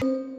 Bye.